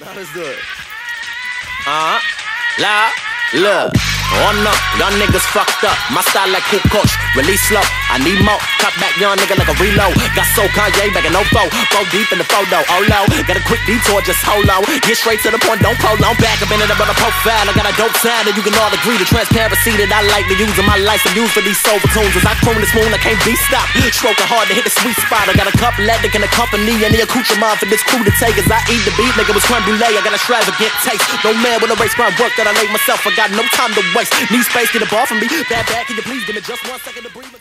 Now let's do it. Uh huh. La. Look. Oh no, y'all niggas fucked up. My style like cool coach. Release slow. I need more. Cut back, young nigga like a reload. Got so Kanye back in no foe. Go deep in the photo. Oh low. Got a quick detour, just hold on. Get straight to the point, don't prolong. Back up in it about a profile. I got a dope sound and you can all agree the transparency that I like to use in my life. I'm used for these sober tunes. As I croon this moon, I can't be stopped. Stroking hard to hit the sweet spot. I got a couple that can accompany any accoutrement for this crew to take. As I eat the beat, nigga was creme brulee. I got a extravagant taste. No man a race grind work that I laid myself. I got no time to waste. Need space, get a ball from me. Bad bad, can you please give me just one second to breathe?